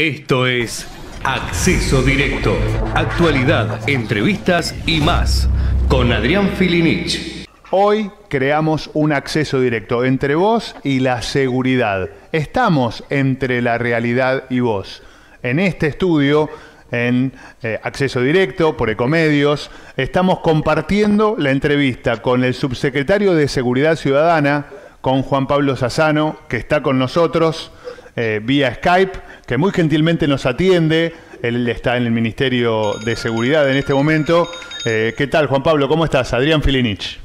Esto es Acceso Directo. Actualidad, entrevistas y más. Con Adrián Filinich. Hoy creamos un acceso directo entre vos y la seguridad. Estamos entre la realidad y vos. En este estudio, en eh, acceso directo por Ecomedios, estamos compartiendo la entrevista con el subsecretario de Seguridad Ciudadana, con Juan Pablo Sassano, que está con nosotros eh, vía Skype, que muy gentilmente nos atiende. Él está en el Ministerio de Seguridad en este momento. Eh, ¿Qué tal, Juan Pablo? ¿Cómo estás? Adrián Filinich.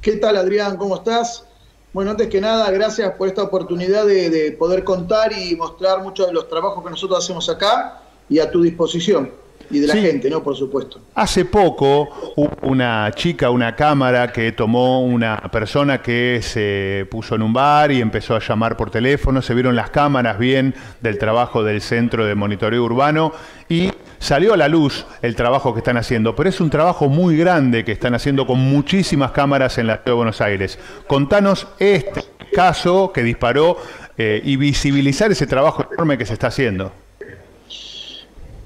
¿Qué tal, Adrián? ¿Cómo estás? Bueno, antes que nada, gracias por esta oportunidad de poder contar y mostrar muchos de los trabajos que nosotros hacemos acá y a tu disposición y de la gente, ¿no? Por supuesto. Hace poco hubo una chica, una cámara que tomó una persona que se puso en un bar y empezó a llamar por teléfono, se vieron las cámaras bien del trabajo del Centro de Monitoreo Urbano y salió a la luz el trabajo que están haciendo, pero es un trabajo muy grande que están haciendo con muchísimas cámaras en la ciudad de Buenos Aires. Contanos este caso que disparó eh, y visibilizar ese trabajo enorme que se está haciendo.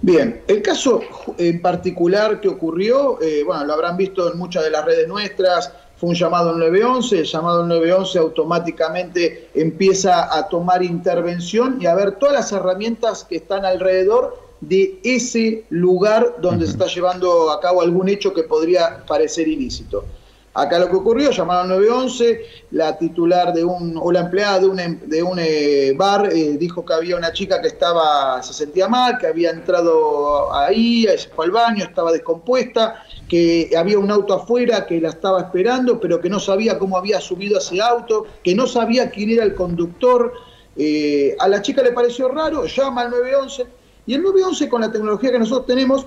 Bien, el caso en particular que ocurrió, eh, bueno, lo habrán visto en muchas de las redes nuestras, fue un llamado al 911, el llamado al 911 automáticamente empieza a tomar intervención y a ver todas las herramientas que están alrededor de ese lugar donde se está llevando a cabo algún hecho que podría parecer ilícito. Acá lo que ocurrió, llamaron 911, la titular de un, o la empleada de un, de un eh, bar eh, dijo que había una chica que estaba, se sentía mal, que había entrado ahí, se fue al baño, estaba descompuesta, que había un auto afuera que la estaba esperando, pero que no sabía cómo había subido ese auto, que no sabía quién era el conductor. Eh, a la chica le pareció raro, llama al 911, y el 911 con la tecnología que nosotros tenemos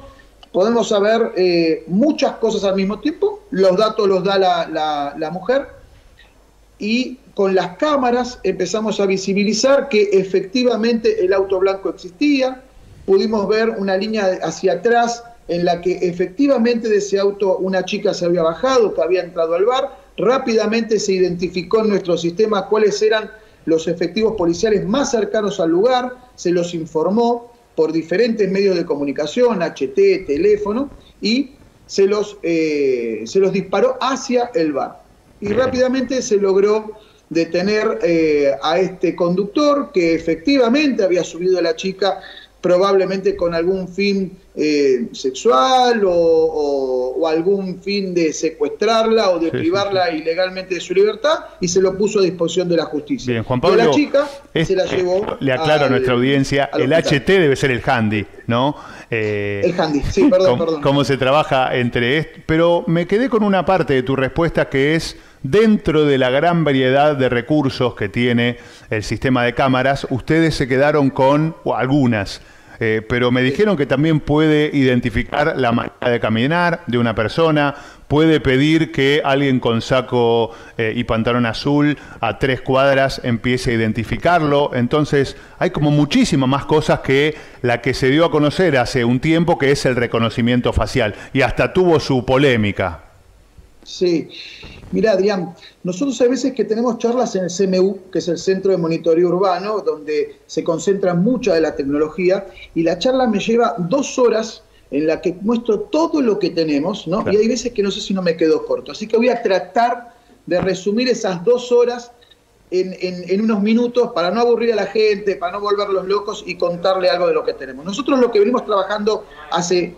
podemos saber eh, muchas cosas al mismo tiempo, los datos los da la, mujer. Y con las cámaras empezamos a visibilizar que efectivamente el auto blanco existía, pudimos ver una línea hacia atrás en la que efectivamente de ese auto una chica se había bajado, que había entrado al bar, rápidamente se identificó en nuestro sistema cuáles eran los efectivos policiales más cercanos al lugar, se los informó, por diferentes medios de comunicación, HT, teléfono, y se los, eh, se los disparó hacia el bar. Y rápidamente se logró detener eh, a este conductor que efectivamente había subido a la chica probablemente con algún fin eh, sexual o, algún fin de secuestrarla o de privarla ilegalmente de su libertad y se lo puso a disposición de la justicia. Bien, Juan Pablo, la chica se la llevó. Le aclaro a nuestra audiencia, el HT debe ser el handy, ¿no? Eh, el handy, sí, perdón, perdón. Cómo se trabaja entre esto. Pero me quedé con una parte de tu respuesta que es dentro de la gran variedad de recursos que tiene el sistema de cámaras, ustedes se quedaron con o algunas eh, pero me dijeron que también puede identificar la manera de caminar de una persona, puede pedir que alguien con saco eh, y pantalón azul a tres cuadras empiece a identificarlo. Entonces hay como muchísimas más cosas que la que se dio a conocer hace un tiempo, que es el reconocimiento facial. Y hasta tuvo su polémica. Sí, Mira, Adrián, nosotros hay veces que tenemos charlas en el CMU, que es el Centro de Monitoreo Urbano, donde se concentra mucha de la tecnología, y la charla me lleva dos horas en la que muestro todo lo que tenemos, ¿no? Y hay veces que no sé si no me quedo corto. Así que voy a tratar de resumir esas dos horas en, en, unos minutos para no aburrir a la gente, para no volverlos locos y contarle algo de lo que tenemos. Nosotros lo que venimos trabajando hace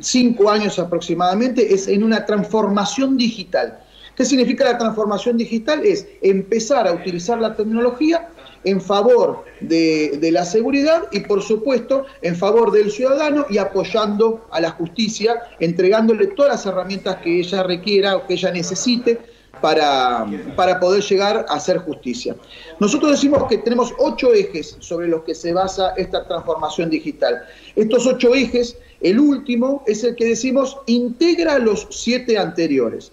cinco años aproximadamente es en una transformación digital. ¿Qué significa la transformación digital? Es empezar a utilizar la tecnología en favor de, la seguridad y por supuesto en favor del ciudadano y apoyando a la justicia, entregándole todas las herramientas que ella requiera o que ella necesite para, para poder llegar a hacer justicia. Nosotros decimos que tenemos ocho ejes sobre los que se basa esta transformación digital. Estos ocho ejes, el último es el que decimos integra los siete anteriores.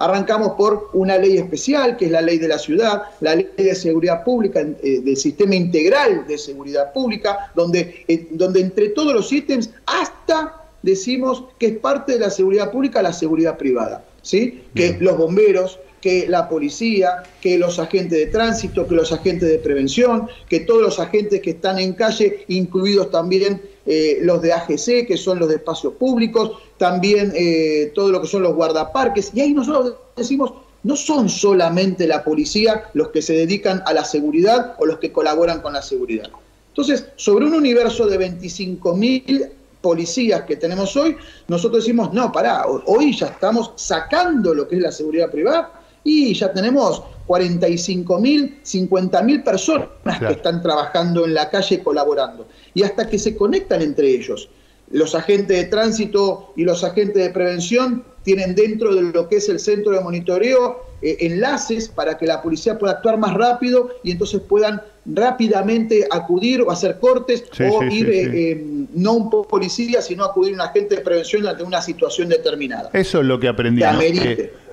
Arrancamos por una ley especial, que es la ley de la ciudad, la ley de seguridad pública, eh, del sistema integral de seguridad pública, donde, eh, donde entre todos los ítems, hasta decimos que es parte de la seguridad pública la seguridad privada, ¿sí? Que los bomberos, que la policía, que los agentes de tránsito, que los agentes de prevención, que todos los agentes que están en calle, incluidos también eh, los de AGC, que son los de espacios públicos, también eh, todo lo que son los guardaparques. Y ahí nosotros decimos, no son solamente la policía los que se dedican a la seguridad o los que colaboran con la seguridad. Entonces, sobre un universo de 25.000 policías que tenemos hoy, nosotros decimos, no, pará, hoy ya estamos sacando lo que es la seguridad privada y ya tenemos 45 mil, 50 mil personas que están trabajando en la calle colaborando. Y hasta que se conectan entre ellos. Los agentes de tránsito y los agentes de prevención tienen dentro de lo que es el centro de monitoreo eh, enlaces para que la policía pueda actuar más rápido y entonces puedan rápidamente acudir o hacer cortes o ir, eh, em, no un policía, sino acudir a un agente de prevención ante una situación determinada. Eso es lo que aprendí.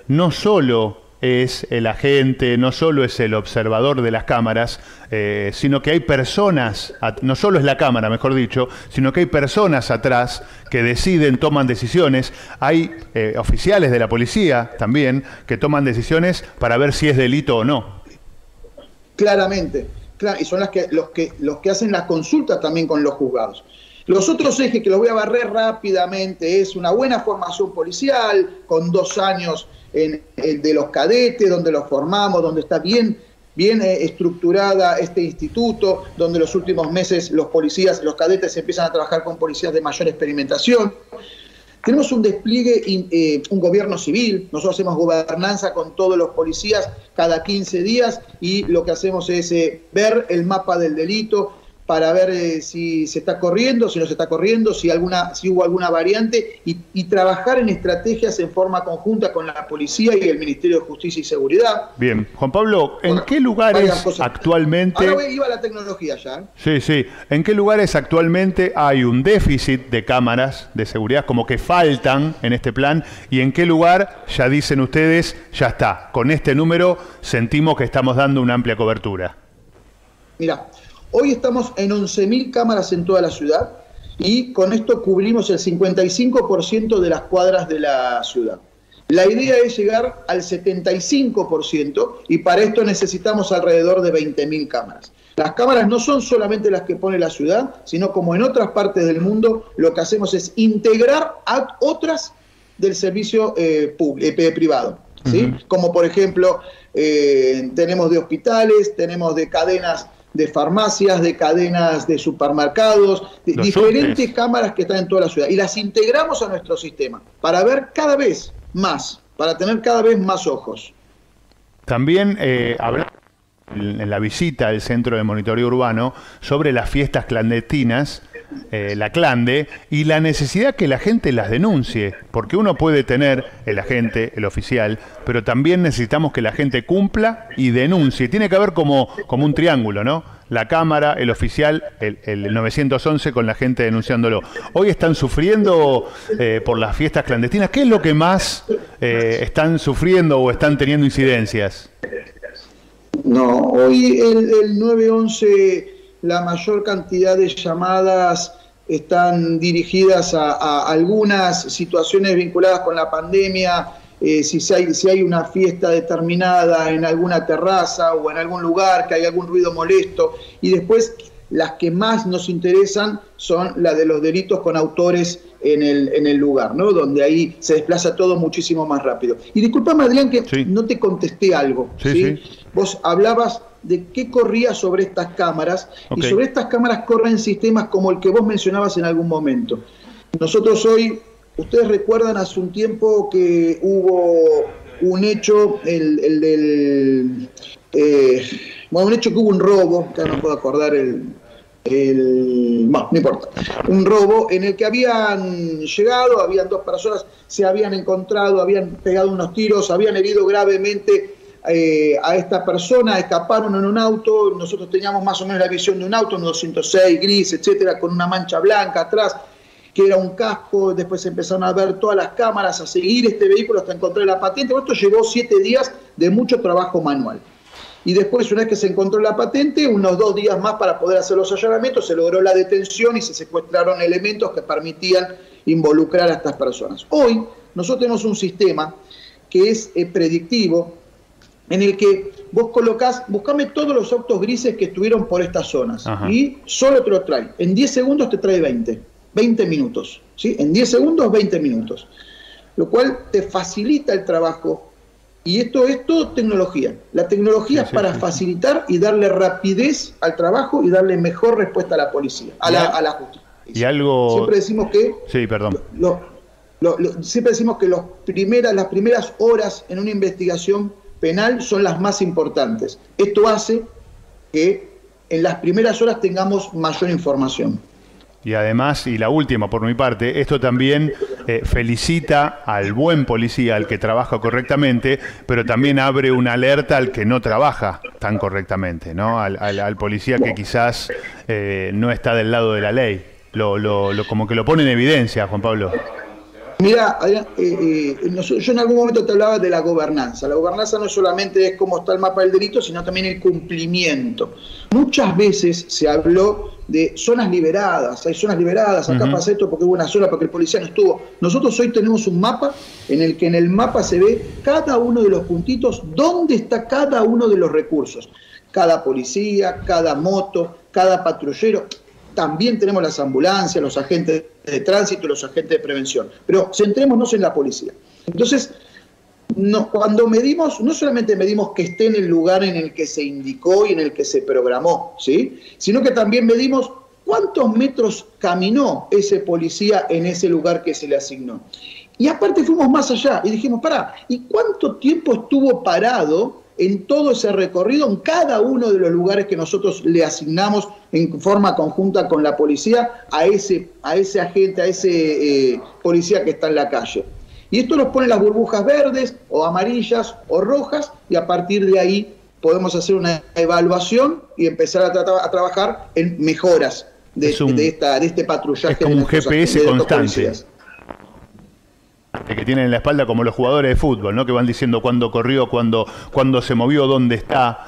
no solo es el agente, no solo es el observador de las cámaras, eh, sino que hay personas, no solo es la cámara, mejor dicho, sino que hay personas atrás que deciden, toman decisiones. Hay eh, oficiales de la policía también que toman decisiones para ver si es delito o no. Claramente, y son las que, los, que, los que hacen las consultas también con los juzgados. Los otros ejes que los voy a barrer rápidamente es una buena formación policial, con dos años en, de los cadetes, donde los formamos, donde está bien, bien eh, estructurada este instituto, donde los últimos meses los policías, los cadetes empiezan a trabajar con policías de mayor experimentación. Tenemos un despliegue, eh, un gobierno civil, nosotros hacemos gobernanza con todos los policías cada 15 días y lo que hacemos es eh, ver el mapa del delito, para ver eh, si se está corriendo, si no se está corriendo, si, alguna, si hubo alguna variante y, trabajar en estrategias en forma conjunta con la policía y el Ministerio de Justicia y Seguridad. Bien, Juan Pablo, ¿en qué lugares actualmente... Ahora iba la tecnología ya. ¿eh? Sí, sí. ¿En qué lugares actualmente hay un déficit de cámaras de seguridad, como que faltan en este plan? ¿Y en qué lugar ya dicen ustedes, ya está, con este número sentimos que estamos dando una amplia cobertura? Mira, Hoy estamos en 11.000 cámaras en toda la ciudad y con esto cubrimos el 55% de las cuadras de la ciudad. La idea es llegar al 75% y para esto necesitamos alrededor de 20.000 cámaras. Las cámaras no son solamente las que pone la ciudad, sino como en otras partes del mundo, lo que hacemos es integrar a otras del servicio eh, eh, privado. ¿sí? Como por ejemplo, eh, tenemos de hospitales, tenemos de cadenas de farmacias, de cadenas de supermercados, de diferentes cámaras que están en toda la ciudad. Y las integramos a nuestro sistema para ver cada vez más, para tener cada vez más ojos. También eh, en la visita al Centro de Monitoreo Urbano sobre las fiestas clandestinas eh, la clande y la necesidad que la gente las denuncie, porque uno puede tener el agente, el oficial, pero también necesitamos que la gente cumpla y denuncie. Tiene que haber como, como un triángulo, ¿no? La Cámara, el oficial, el, 911 con la gente denunciándolo. Hoy están sufriendo eh, por las fiestas clandestinas. ¿Qué es lo que más eh, están sufriendo o están teniendo incidencias? No, hoy el, el 911 la mayor cantidad de llamadas están dirigidas a, algunas situaciones vinculadas con la pandemia, eh, si, hay, si hay una fiesta determinada en alguna terraza o en algún lugar, que hay algún ruido molesto, y después las que más nos interesan son las de los delitos con autores en el, en el lugar, ¿no? Donde ahí se desplaza todo muchísimo más rápido. Y disculpame, Adrián, que no te contesté algo. ¿sí? Vos hablabas de qué corría sobre estas cámaras y sobre estas cámaras corren sistemas como el que vos mencionabas en algún momento. Nosotros hoy, ustedes recuerdan hace un tiempo que hubo un hecho, el, el del... Eh, bueno, un hecho que hubo un robo, ya no puedo acordar el, el, no, no importa, un robo en el que habían llegado, habían dos personas, se habían encontrado, habían pegado unos tiros, habían herido gravemente eh, a esta persona, escaparon en un auto, nosotros teníamos más o menos la visión de un auto, un 206 gris, etcétera, con una mancha blanca atrás, que era un casco, después empezaron a ver todas las cámaras, a seguir este vehículo hasta encontrar la patente, esto llevó siete días de mucho trabajo manual. Y después, una vez que se encontró la patente, unos dos días más para poder hacer los allanamientos, se logró la detención y se secuestraron elementos que permitían involucrar a estas personas. Hoy nosotros tenemos un sistema que es eh, predictivo, en el que vos colocás, buscame todos los autos grises que estuvieron por estas zonas y solo te lo trae. En 10 segundos te trae 20, 20 minutos. ¿sí? En 10 segundos, 20 minutos. Lo cual te facilita el trabajo. Y esto es todo tecnología. La tecnología es para facilitar y darle rapidez al trabajo y darle mejor respuesta a la policía, a, la, justicia. Y algo. Siempre decimos que. Sí, perdón. siempre decimos que los primeras, las primeras horas en una investigación penal son las más importantes. Esto hace que en las primeras horas tengamos mayor información. Y además, y la última por mi parte, esto también eh, felicita al buen policía, al que trabaja correctamente, pero también abre una alerta al que no trabaja tan correctamente, ¿no? Al, policía que quizás eh, no está del lado de la ley. Lo, lo, como que lo pone en evidencia, Juan Pablo. Mira, eh, eh, yo en algún momento te hablaba de la gobernanza. La gobernanza no solamente es cómo está el mapa del delito, sino también el cumplimiento. Muchas veces se habló de zonas liberadas, hay zonas liberadas, acá pasa esto porque hubo una zona, porque el policía no estuvo. Nosotros hoy tenemos un mapa en el que en el mapa se ve cada uno de los puntitos, dónde está cada uno de los recursos. Cada policía, cada moto, cada patrullero también tenemos las ambulancias, los agentes de tránsito, los agentes de prevención. Pero centrémonos en la policía. Entonces, cuando medimos, no solamente medimos que esté en el lugar en el que se indicó y en el que se programó, ¿sí? sino que también medimos cuántos metros caminó ese policía en ese lugar que se le asignó. Y aparte fuimos más allá y dijimos, pará, ¿y cuánto tiempo estuvo parado en todo ese recorrido, en cada uno de los lugares que nosotros le asignamos en forma conjunta con la policía a ese, a ese agente, a ese eh, policía que está en la calle. Y esto nos pone las burbujas verdes o amarillas o rojas y a partir de ahí podemos hacer una evaluación y empezar a, a trabajar en mejoras de, esta, de este patrullaje. Es como un GPS constante que tienen en la espalda como los jugadores de fútbol, ¿no? Que van diciendo cuándo corrió, cuándo, cuándo se movió, dónde está.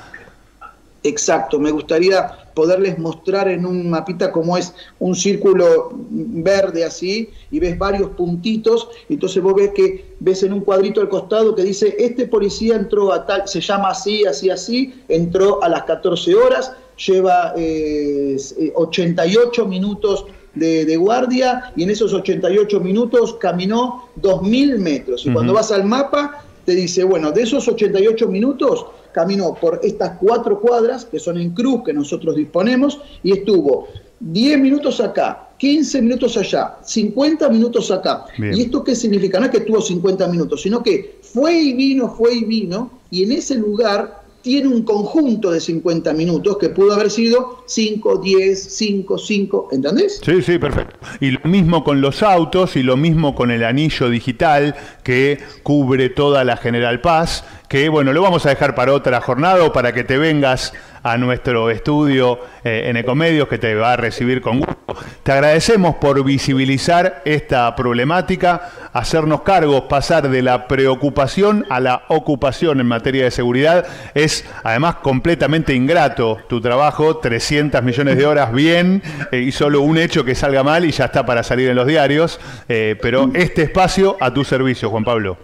Exacto, me gustaría poderles mostrar en un mapita cómo es un círculo verde así y ves varios puntitos, entonces vos ves que ves en un cuadrito al costado que dice, este policía entró a tal, se llama así, así, así, entró a las 14 horas, lleva 88 eh, minutos de, guardia y en esos 88 minutos caminó 2.000 metros. Y cuando vas al mapa, te dice, bueno, de esos 88 minutos caminó por estas cuatro cuadras, que son en cruz, que nosotros disponemos, y estuvo 10 minutos acá, 15 minutos allá, 50 minutos acá. ¿Y esto qué significa? No es que tuvo 50 minutos, sino que fue y vino, fue y vino, y en ese lugar tiene un conjunto de 50 minutos que pudo haber sido 5, 10, 5, 5, ¿entendés? Sí, sí, perfecto. Y lo mismo con los autos y lo mismo con el anillo digital que cubre toda la General Paz, que bueno, lo vamos a dejar para otra jornada o para que te vengas a nuestro estudio eh, en Ecomedios que te va a recibir con gusto. Te agradecemos por visibilizar esta problemática, hacernos cargos, pasar de la preocupación a la ocupación en materia de seguridad. Es además completamente ingrato tu trabajo, 300 millones de horas bien eh, y solo un hecho que salga mal y ya está para salir en los diarios. Eh, pero este espacio a tu servicio, Juan Pablo.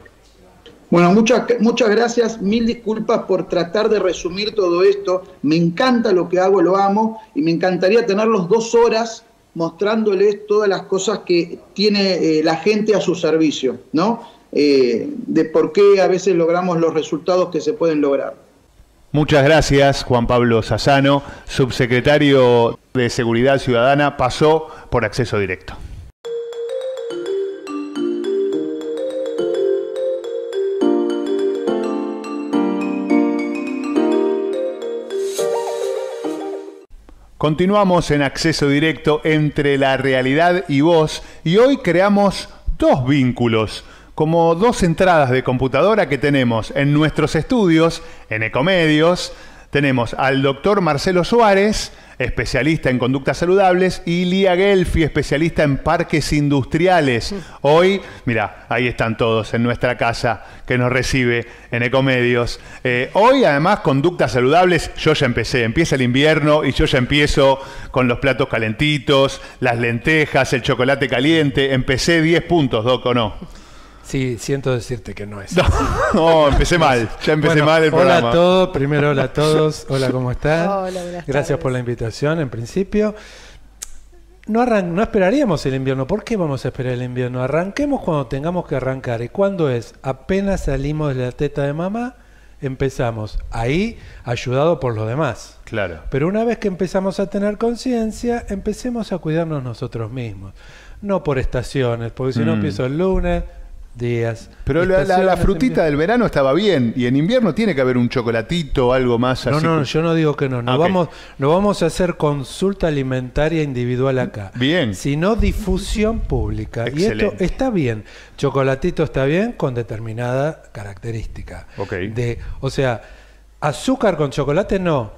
Bueno, muchas, muchas gracias, mil disculpas por tratar de resumir todo esto. Me encanta lo que hago, lo amo, y me encantaría tenerlos dos horas mostrándoles todas las cosas que tiene eh, la gente a su servicio, ¿no? Eh, de por qué a veces logramos los resultados que se pueden lograr. Muchas gracias, Juan Pablo Sassano, subsecretario de Seguridad Ciudadana, pasó por acceso directo. Continuamos en acceso directo entre la realidad y vos y hoy creamos dos vínculos, como dos entradas de computadora que tenemos en nuestros estudios, en Ecomedios, tenemos al doctor Marcelo Suárez, especialista en conductas saludables, y Lía Gelfi, especialista en parques industriales. Hoy, mira, ahí están todos en nuestra casa que nos recibe en Ecomedios. Eh, hoy, además, conductas saludables, yo ya empecé, empieza el invierno y yo ya empiezo con los platos calentitos, las lentejas, el chocolate caliente. Empecé 10 puntos, Doc, ¿o no? Sí, siento decirte que no es. No, empecé mal. Ya empecé mal el programa. Hola a todos, primero hola a todos. Hola, ¿cómo están? Hola, buenas Gracias por la invitación en principio. No, arran no esperaríamos el invierno. ¿Por qué vamos a esperar el invierno? Arranquemos cuando tengamos que arrancar. ¿Y cuándo es? Apenas salimos de la teta de mamá, empezamos. Ahí, ayudado por los demás. Claro. Pero una vez que empezamos a tener conciencia, empecemos a cuidarnos nosotros mismos. No por estaciones, porque si no mm. empiezo el lunes, días. Pero la, frutita del verano estaba bien y en invierno tiene que haber un chocolatito o algo más no, No, yo no digo que no. No, vamos, no vamos a hacer consulta alimentaria individual acá. Bien. Sino difusión pública. Y esto está bien. Chocolatito está bien con determinada característica. Ok. De, o sea, azúcar con chocolate no.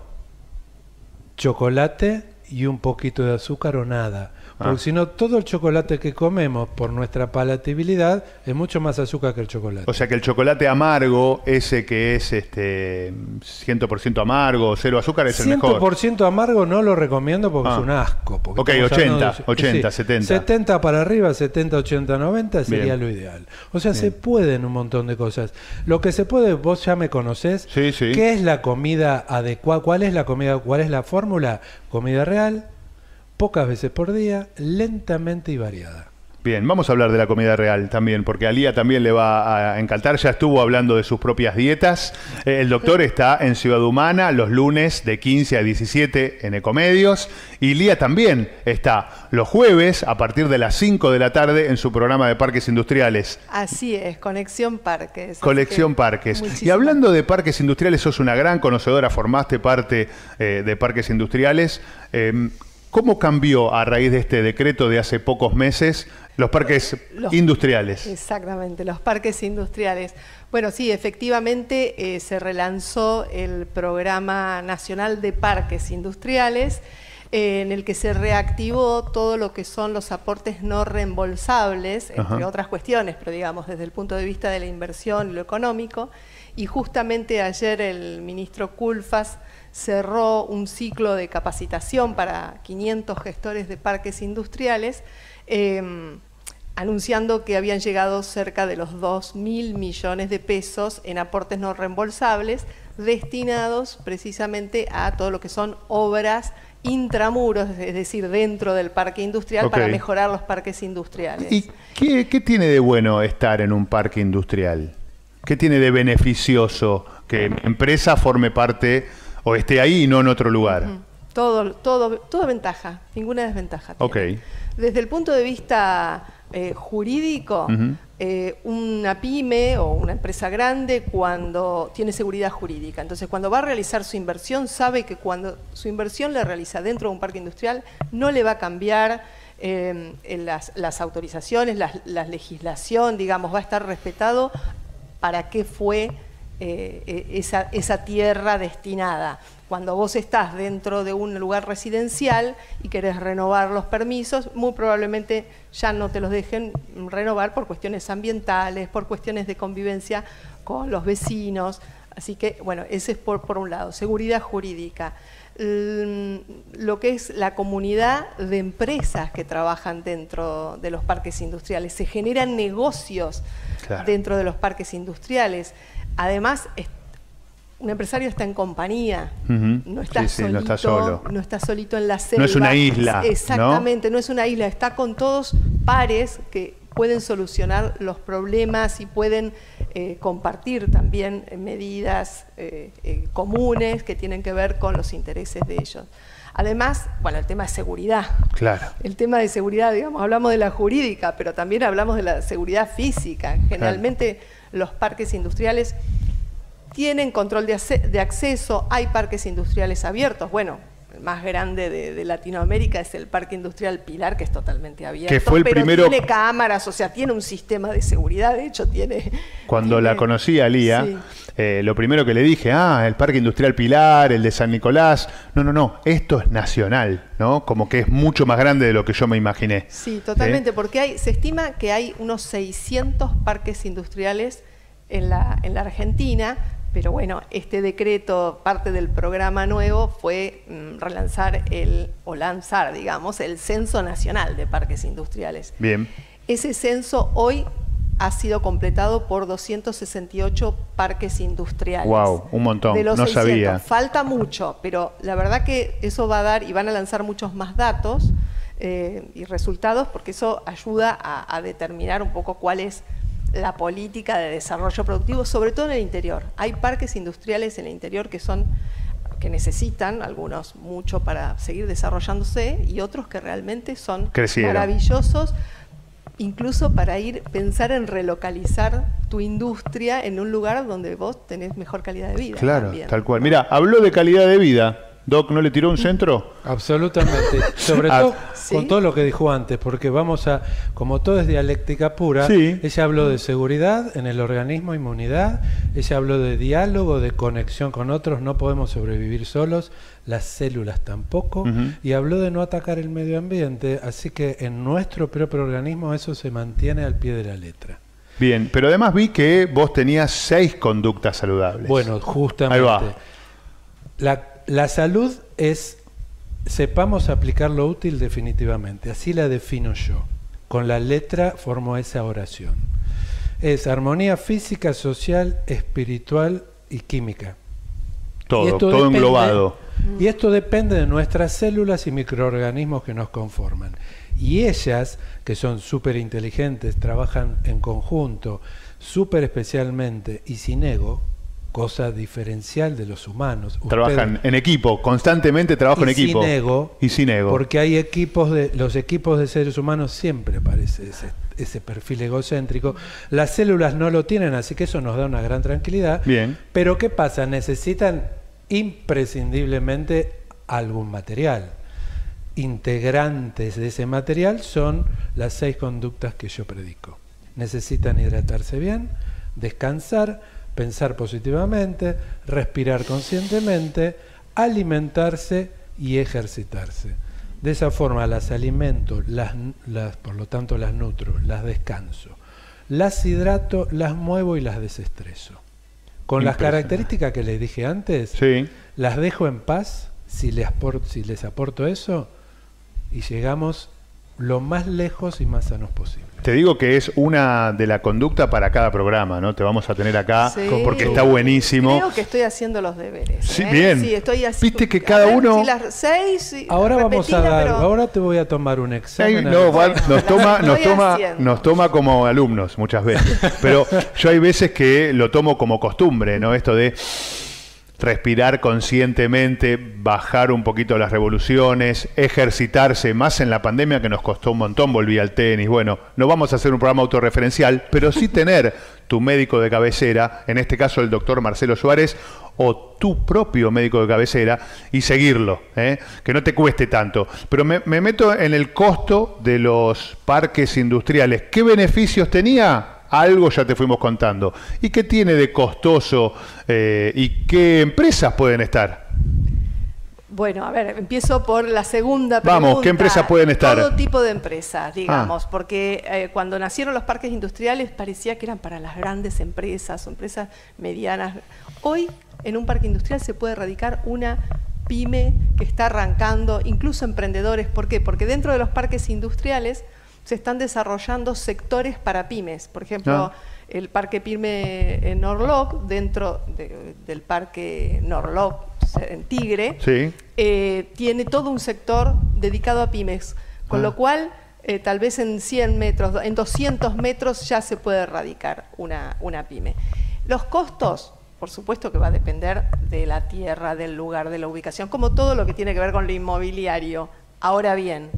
Chocolate y un poquito de azúcar o nada. Porque ah. si no, todo el chocolate que comemos por nuestra palatabilidad es mucho más azúcar que el chocolate. O sea que el chocolate amargo, ese que es este 100% amargo, cero azúcar, es el mejor. 100% amargo no lo recomiendo porque es ah. un asco. ok, 80, 80, 70. 70 para arriba, 70, 80, 90 sería lo ideal. O sea, se pueden un montón de cosas. Lo que se puede, vos ya me conocés. Sí, sí. ¿Qué es la comida adecuada? ¿Cuál es la comida? ¿Cuál es la fórmula? Comida real, pocas veces por día, lentamente y variada. Bien, vamos a hablar de la comida real también, porque a Lía también le va a encantar. Ya estuvo hablando de sus propias dietas. Eh, el doctor está en Ciudad Humana los lunes de 15 a 17 en Ecomedios. Y Lía también está los jueves a partir de las 5 de la tarde en su programa de parques industriales. Así es, Conexión Parques. Conexión Parques. Y hablando de parques industriales, sos una gran conocedora, formaste parte eh, de parques industriales. Em, ¿Cómo cambió a raíz de este decreto de hace pocos meses los parques industriales? Exactamente, los parques industriales. Bueno, sí, efectivamente eh, se relanzó el Programa Nacional de Parques Industriales eh, en el que se reactivó todo lo que son los aportes no reembolsables, entre otras cuestiones, pero digamos desde el punto de vista de la inversión y lo económico. Y justamente ayer el ministro Culfas cerró un ciclo de capacitación para 500 gestores de parques industriales, em, anunciando que habían llegado cerca de los 2 mil millones de pesos en aportes no reembolsables destinados precisamente a todo lo que son obras intramuros, es decir, dentro del parque industrial para mejorar los parques industriales. ¿Y qué, qué, tiene de bueno estar en un parque industrial? ¿Qué tiene de beneficioso que mi empresa forme parte o esté ahí y no en otro lugar. Todo, todo, toda ventaja, ninguna desventaja. Desde el punto de vista eh, jurídico, eh, una pyme o una empresa grande cuando tiene seguridad jurídica. Entonces, cuando va a realizar su inversión, sabe que cuando su inversión la realiza dentro de un parque industrial, no le va a cambiar eh, las, autorizaciones, la legislación, digamos, va a estar respetado para qué fue eh, eh, esa, tierra destinada. Cuando vos estás dentro de un lugar residencial y querés renovar los permisos, muy probablemente ya no te los dejen renovar por cuestiones ambientales, por cuestiones de convivencia con los vecinos. Así que, bueno, ese es por un lado, seguridad jurídica. Mm, lo que es la comunidad de empresas que trabajan dentro de los parques industriales. Se generan negocios dentro de los parques industriales. Además, un empresario está en compañía, no, está solito, no, está solo. no está solito en la selva. No es una isla. Exactamente, ¿no? es una isla, está con todos pares que pueden solucionar los problemas y pueden eh, compartir también medidas eh, eh, comunes que tienen que ver con los intereses de ellos. Además, bueno, el tema de seguridad. Claro. El tema de seguridad, digamos, hablamos de la jurídica, pero también hablamos de la seguridad física. Generalmente los parques industriales tienen control de, acceso, hay parques industriales abiertos. Bueno, más grande de, Latinoamérica es el Parque Industrial Pilar, que es totalmente abierto. Que fue el pero primero. Tiene cámaras, o sea, tiene un sistema de seguridad, de hecho, tiene. Cuando la conocí a Lía, eh, lo primero que le dije, ah, el Parque Industrial Pilar, el de San Nicolás. No, no, no, esto es nacional, ¿no? Como que es mucho más grande de lo que yo me imaginé. Sí, totalmente, porque hay, se estima que hay unos 600 parques industriales en la, en la Argentina pero bueno, este decreto, parte del programa nuevo, fue mm, relanzar el, o lanzar, digamos, el Censo Nacional de Parques Industriales. Bien. Ese censo hoy ha sido completado por 268 parques industriales. Wow, un montón. no sabía. Falta mucho, pero la verdad que eso va a dar y van a lanzar muchos más datos eh, y resultados, porque eso ayuda a, a determinar un poco cuál es la política de desarrollo productivo, sobre todo en el interior. Hay parques industriales en el interior que son que necesitan, algunos mucho para seguir desarrollándose y otros que realmente son maravillosos, incluso para ir pensar en relocalizar tu industria en un lugar donde vos tenés mejor calidad de vida. Claro, tal cual. Mira, habló de calidad de vida. Doc, ¿no le tiró un centro? Absolutamente. Sobre ah, todo con todo lo que dijo antes, porque vamos a, como todo es dialéctica pura, ella habló de seguridad en el organismo, inmunidad, ella habló de diálogo, de conexión con otros, no podemos sobrevivir solos, las células tampoco, y habló de no atacar el medio ambiente, así que en nuestro propio organismo eso se mantiene al pie de la letra. Bien, pero además vi que vos tenías seis conductas saludables. Bueno, justamente. La la salud es, sepamos aplicar lo útil definitivamente, así la defino yo. Con la letra formo esa oración. Es armonía física, social, espiritual y química. Todo, todo englobado. Y esto depende de nuestras células y microorganismos que nos conforman. Y ellas, que son súper inteligentes, trabajan en conjunto, súper especialmente y sin ego, cosa diferencial de los humanos. Trabajan en equipo, constantemente trabajo en equipo. Sin ego, y sin ego. Porque hay equipos de, los equipos de seres humanos siempre aparece ese, perfil egocéntrico. Las células no lo tienen, así que eso nos da una gran tranquilidad. Bien. Pero ¿qué pasa? Necesitan imprescindiblemente algún material. Integrantes de ese material son las seis conductas que yo predico. Necesitan hidratarse bien, descansar, pensar positivamente, respirar conscientemente, alimentarse y ejercitarse. De esa forma las alimento, las, por lo tanto las nutro, las descanso, las hidrato, las muevo y las desestreso. Con las características que les dije antes, las dejo en paz si les, si les aporto eso y llegamos lo más lejos y más sanos posible. Te digo que es una de la conducta para cada programa, ¿no? Te vamos a tener acá porque está buenísimo. Creo que estoy haciendo los deberes. Sí, ¿eh? bien. Sí, estoy Viste que cada uno. las seis, ahora vamos a dar, ahora te voy a tomar un examen. no, nos toma, nos toma, nos toma como alumnos muchas veces. Pero yo hay veces que lo tomo como costumbre, ¿no? Esto de respirar conscientemente, bajar un poquito las revoluciones, ejercitarse, más en la pandemia que nos costó un montón, volví al tenis. Bueno, no vamos a hacer un programa autorreferencial, pero sí tener tu médico de cabecera, en este caso el doctor Marcelo Suárez, o tu propio médico de cabecera y seguirlo, ¿eh? que no te cueste tanto. Pero me, me meto en el costo de los parques industriales. ¿Qué beneficios tenía? Algo ya te fuimos contando. ¿Y qué tiene de costoso eh, y qué empresas pueden estar? Bueno, a ver, empiezo por la segunda pregunta. Vamos, ¿qué empresas pueden estar? Todo tipo de empresas, digamos, ah. porque eh, cuando nacieron los parques industriales parecía que eran para las grandes empresas o empresas medianas. Hoy en un parque industrial se puede radicar una pyme que está arrancando, incluso emprendedores. ¿Por qué? Porque dentro de los parques industriales se están desarrollando sectores para pymes. Por ejemplo, ah. el Parque Pyme en Norloc, dentro del Parque Norloc en Tigre, eh, tiene todo un sector dedicado a pymes. Con lo ah. cual, eh, tal vez en 100 metros, en 200 metros ya se puede erradicar una, una pyme. Los costos, por supuesto que va a depender de la tierra, del lugar, de la ubicación, como todo lo que tiene que ver con lo inmobiliario. Ahora bien,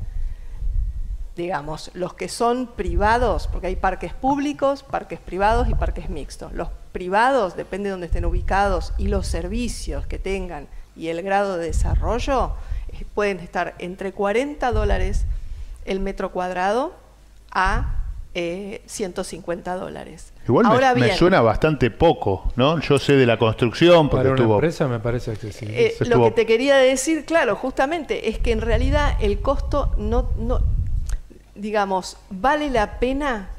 digamos, los que son privados, porque hay parques públicos, parques privados y parques mixtos. Los privados, depende de dónde estén ubicados y los servicios que tengan y el grado de desarrollo, pueden estar entre 40 dólares el metro cuadrado a 150 eh, dólares. Igual Ahora me, suena bastante poco, ¿no? Yo sé de la construcción porque Para una empresa me parece. Eh, lo que te quería decir, claro, justamente, es que en realidad el costo no, no digamos, vale la pena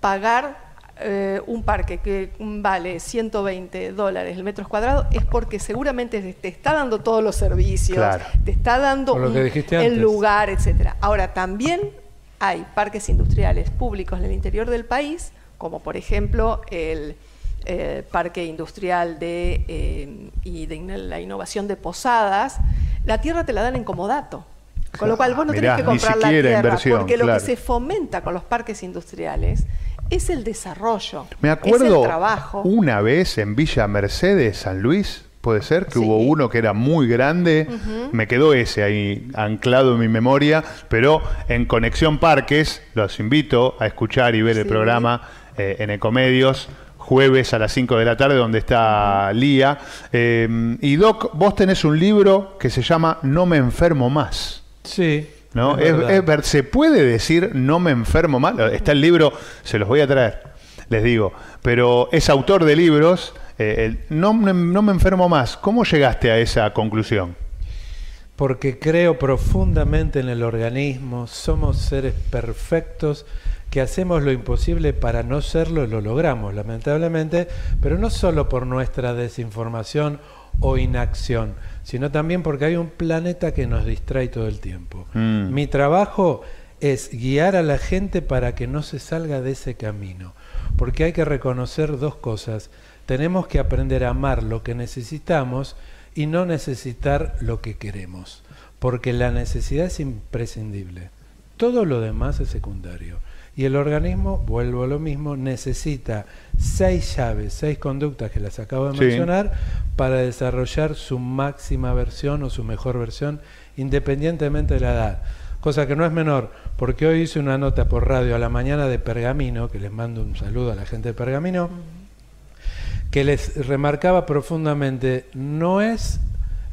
pagar eh, un parque que vale 120 dólares el metro cuadrado es porque seguramente te está dando todos los servicios, te está dando el lugar, etcétera. Ahora también hay parques industriales públicos en el interior del país, como por ejemplo el eh, Parque Industrial de, eh, y de la Innovación de Posadas. La tierra te la dan en comodato. Con lo cual vos no tenés que comprar la tierra, porque lo que se fomenta con los parques industriales es el desarrollo. Me acuerdo trabajo. una vez en Villa Mercedes, San Luis, puede ser, que hubo uno que era muy grande, me quedó ese ahí anclado en mi memoria, pero en Conexión Parques, los invito a escuchar y ver el programa eh, en Ecomedios jueves a las 5 de la tarde, donde está Lía. Eh, y Doc, vos tenés un libro que se llama No me enfermo más. Sí. ¿no? ¿Se puede decir no me enfermo mal? Está el libro, se los voy a traer, les digo, pero es autor de libros, eh, no, no me enfermo más. ¿Cómo llegaste a esa conclusión? Porque creo profundamente en el organismo, somos seres perfectos que hacemos lo imposible para no serlo y lo logramos, lamentablemente, pero no solo por nuestra desinformación o inacción, sino también porque hay un planeta que nos distrae todo el tiempo. Mm. Mi trabajo es guiar a la gente para que no se salga de ese camino, porque hay que reconocer dos cosas. Tenemos que aprender a amar lo que necesitamos y no necesitar lo que queremos, porque la necesidad es imprescindible. Todo lo demás es secundario. Y el organismo, vuelvo a lo mismo, necesita seis llaves, seis conductas que las acabo de mencionar para desarrollar su máxima versión o su mejor versión independientemente de la edad. Cosa que no es menor, porque hoy hice una nota por radio a la mañana de Pergamino, que les mando un saludo a la gente de Pergamino, que les remarcaba profundamente, no es,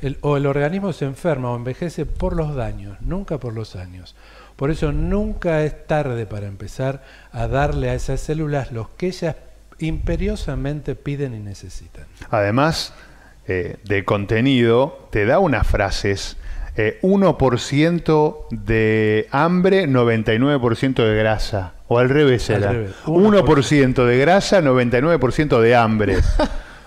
el, o el organismo se enferma o envejece por los daños, nunca por los años. Por eso nunca es tarde para empezar a darle a esas células los que ellas imperiosamente piden y necesitan. Además eh, de contenido, te da unas frases. 1% eh, de hambre, 99% de grasa. O al revés era. 1%, de grasa, 99% de hambre.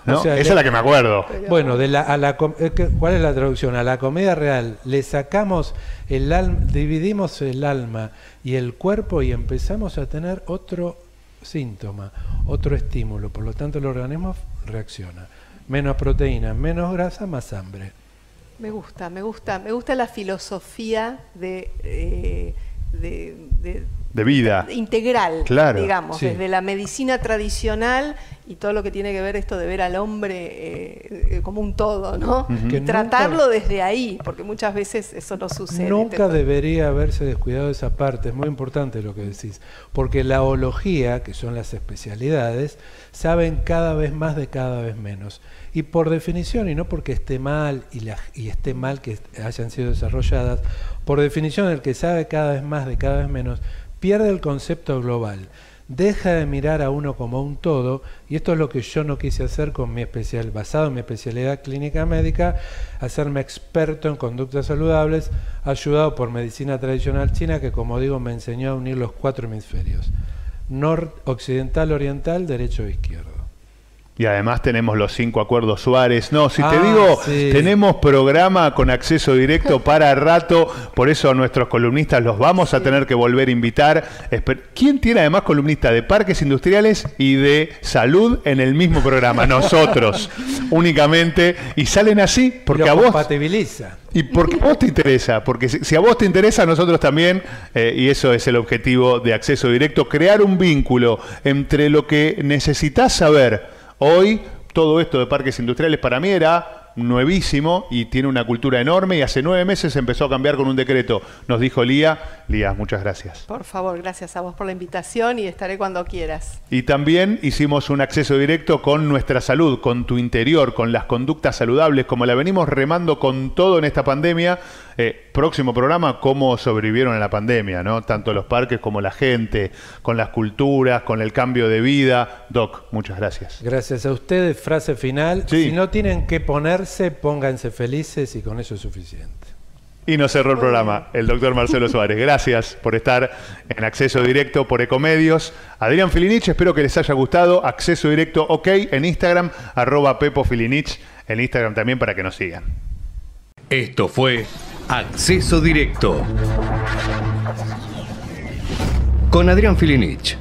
Esa es la que me acuerdo. Bueno, de la, a la, ¿cuál es la traducción? A la comida real le sacamos el alma, dividimos el alma y el cuerpo y empezamos a tener otro síntoma, otro estímulo. Por lo tanto, el organismo reacciona. Menos proteína, menos grasa, más hambre. Me gusta, me gusta, me gusta la filosofía de, eh, de, vida integral, digamos, desde la medicina tradicional y todo lo que tiene que ver esto de ver al hombre eh, eh, como un todo, ¿no? Tratarlo desde ahí, porque muchas veces eso no sucede. Nunca debería haberse descuidado esa parte, es muy importante lo que decís, porque la ología, que son las especialidades, saben cada vez más de cada vez menos. Y por definición, y no porque esté mal y, y esté mal que hayan sido desarrolladas, por definición el que sabe cada vez más de cada vez menos, pierde el concepto global deja de mirar a uno como un todo, y esto es lo que yo no quise hacer con mi especial, basado en mi especialidad clínica médica, hacerme experto en conductas saludables, ayudado por medicina tradicional china, que como digo me enseñó a unir los cuatro hemisferios, norte, occidental, oriental, derecho e izquierdo. Y además tenemos los cinco acuerdos Suárez. No, si te ah, digo, tenemos programa con acceso directo para rato, por eso a nuestros columnistas los vamos a tener que volver a invitar. ¿Quién tiene además columnista de parques industriales y de salud en el mismo programa? Nosotros, únicamente. Y salen así porque a vos... Compatibiliza. Y porque a vos te interesa, porque si, a vos te interesa, a nosotros también, eh, y eso es el objetivo de acceso directo, crear un vínculo entre lo que necesitas saber Hoy todo esto de parques industriales para mí era nuevísimo y tiene una cultura enorme y hace nueve meses empezó a cambiar con un decreto. Nos dijo Lía. Lía, muchas gracias. Por favor, gracias a vos por la invitación y estaré cuando quieras. Y también hicimos un acceso directo con nuestra salud, con tu interior, con las conductas saludables, como la venimos remando con todo en esta pandemia. Eh, próximo programa, cómo sobrevivieron a la pandemia, ¿no? Tanto los parques como la gente, con las culturas, con el cambio de vida. Doc, muchas gracias. Gracias a ustedes. Frase final. Si no tienen que ponerse, pónganse felices y con eso es suficiente. Y nos cerró el programa el doctor Marcelo Suárez. Gracias por estar en acceso directo por Ecomedios. Adrián Filinich, espero que les haya gustado. Acceso directo, ok, en Instagram, arroba Pepo Filinich, en Instagram también para que nos sigan. Esto fue Acceso Directo con Adrián Filinich.